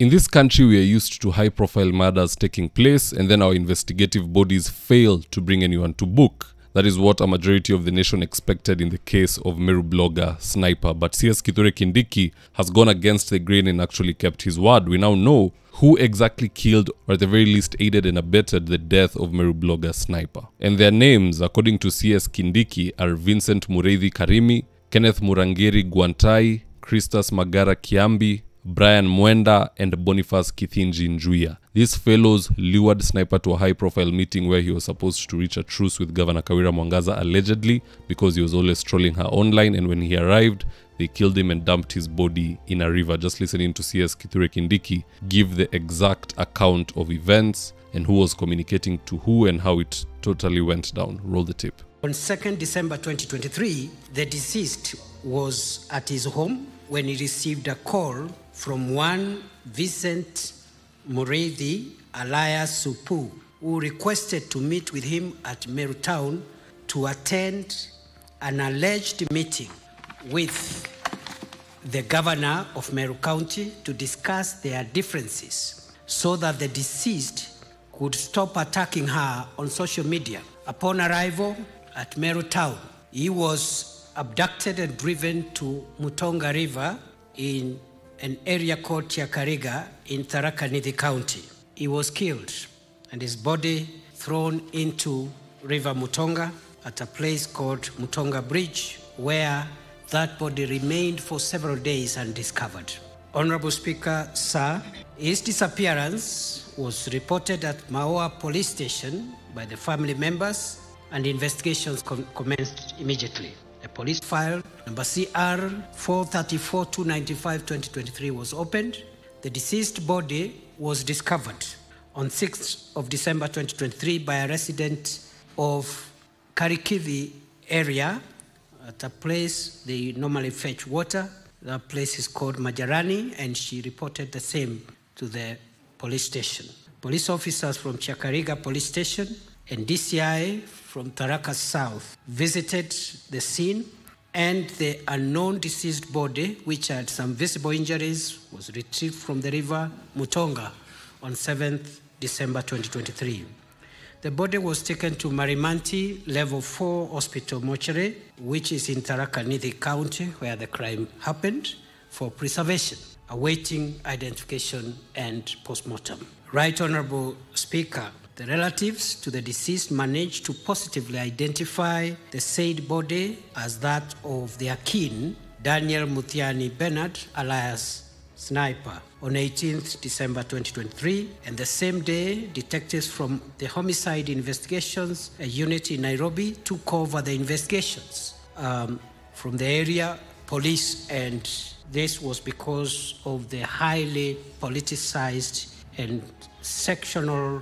In this country, we are used to high profile murders taking place, and then our investigative bodies fail to bring anyone to book. That is what a majority of the nation expected in the case of Meru blogger Sniper. But CS Kithure Kindiki has gone against the grain and actually kept his word. We now know who exactly killed, or at the very least aided and abetted, the death of Meru blogger Sniper. And their names, according to CS Kindiki, are Vincent Mureithi Karimi, Kenneth Murangiri Guantai, Christus Magara Kiambi, Brian Mwenda, and Boniface Kithinji Njuya. These fellows lured Sniper to a high profile meeting where he was supposed to reach a truce with Governor Kawira Mwangaza allegedly because he was always trolling her online. And when he arrived, they killed him and dumped his body in a river. Just listening to CS Kithure Kindiki give the exact account of events and who was communicating to who and how it totally went down. Roll the tape. On 2nd December 2023, the deceased was at his home when he received a call from one Vincent Mureithi alias Supu, who requested to meet with him at Meru Town to attend an alleged meeting with the governor of Meru County to discuss their differences so that the deceased could stop attacking her on social media. Upon arrival at Meru Town, he was abducted and driven to Mutonga River in an area called Chiakariga in Tharaka Nithi County. He was killed and his body thrown into River Mutonga at a place called Mutonga Bridge, where that body remained for several days undiscovered. Honorable Speaker, sir, his disappearance was reported at Maua Police Station by the family members and investigations com- commenced immediately. A police file number CR 434 295 2023 was opened. The deceased body was discovered on 6th of December 2023 by a resident of Karikivi area at a place they normally fetch water. The place is called Majarani, and she reported the same to the police station. Police officers from Chiakariga Police Station and DCI from Tharaka South visited the scene, and the unknown deceased body, which had some visible injuries, was retrieved from the river Mutonga on 7th December 2023. The body was taken to Marimanti Level 4 Hospital Mortuary, which is in Tharaka Nithi County, where the crime happened, for preservation, awaiting identification and postmortem. Right Honorable Speaker, the relatives to the deceased managed to positively identify the said body as that of their kin, Daniel Muthiani Bernard, alias Sniper, on 18th December 2023. And the same day, detectives from the Homicide Investigations unit in Nairobi took over the investigations um, from the area police, and this was because of the highly politicized and sectional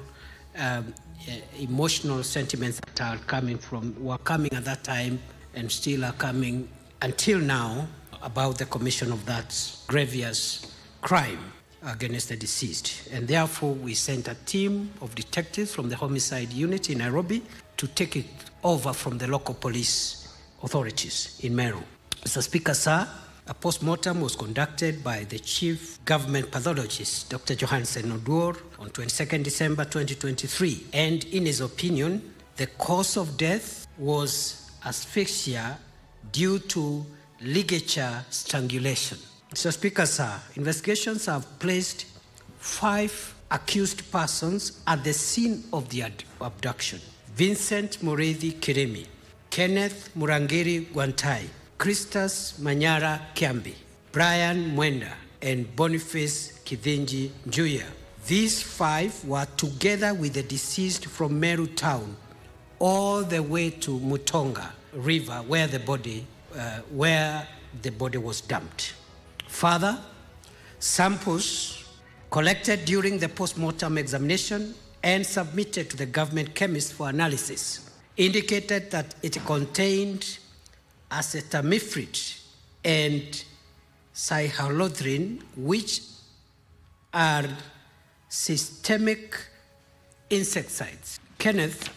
um, uh, emotional sentiments that are coming from were coming at that time and still are coming until now about the commission of that grievous crime against the deceased. And therefore, we sent a team of detectives from the homicide unit in Nairobi to take it over from the local police authorities in Meru. Mr. Speaker, sir, a post-mortem was conducted by the chief government pathologist, Dr. Johansen Oduor, on 22nd December 2023. And in his opinion, the cause of death was asphyxia due to ligature strangulation. Mr. Speaker, sir, investigations have placed five accused persons at the scene of the abduction. Vincent Mureithi Kiremi, Kenneth Murangiri Guantai, Christus Manyara Kiambi, Brian Mwenda, and Boniface Kithinji Njuya. These five were together with the deceased from Meru town all the way to Mutonga River where the body, uh, where the body was dumped. Further, samples collected during the post-mortem examination and submitted to the government chemist for analysis indicated that it contained acetamiprid and cyhalothrin, which are systemic insecticides. Kenneth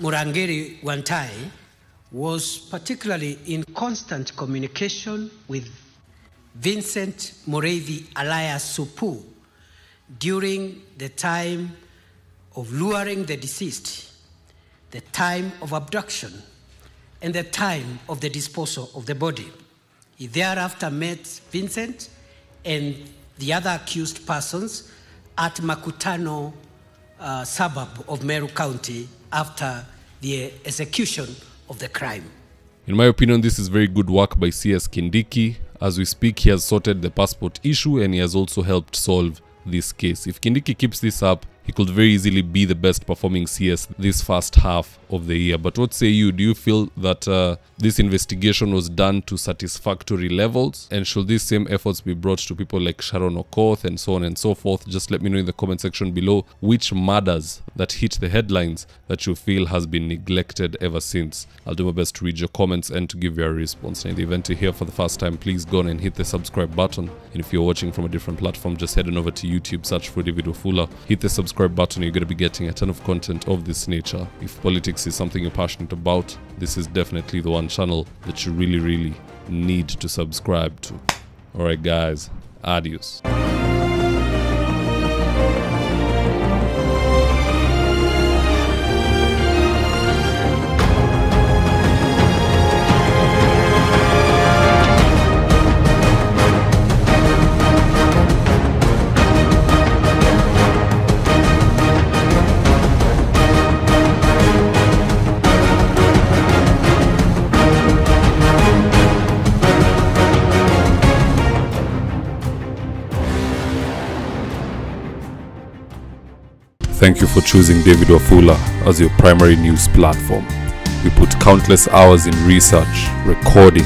Murangiri Guantai was particularly in constant communication with Vincent Mureithi alias Supu during the time of luring the deceased, the time of abduction, and the time of the disposal of the body. He thereafter met Vincent and the other accused persons at Makutano uh, suburb of Meru County after the execution of the crime. In my opinion, this is very good work by CS Kindiki. As we speak, he has sorted the passport issue and he has also helped solve this case. If Kindiki keeps this up, he could very easily be the best performing CS this first half of the year. But what say you? Do you feel that uh, this investigation was done to satisfactory levels? And should these same efforts be brought to people like Sharon Okoth and so on and so forth? Just let me know in the comment section below which murders that hit the headlines that you feel has been neglected ever since. I'll do my best to read your comments and to give you a response. And in the event you're here for the first time, please go on and hit the subscribe button. And if you're watching from a different platform, just head on over to YouTube, search for David Wafula, hit the subscribe button. You're going to be getting a ton of content of this nature. If politics is something you're passionate about, this is definitely the one channel that you really, really need to subscribe to. Alright, guys, adios. Thank you for choosing David Wafula as your primary news platform. We put countless hours in research, recording,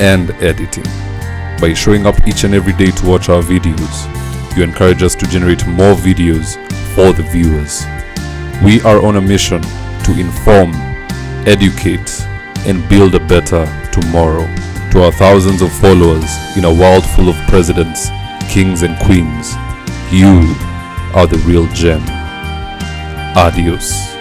and editing. By showing up each and every day to watch our videos, you encourage us to generate more videos for the viewers. We are on a mission to inform, educate, and build a better tomorrow. To our thousands of followers in a world full of presidents, kings, and queens, you are the real gem. Adios.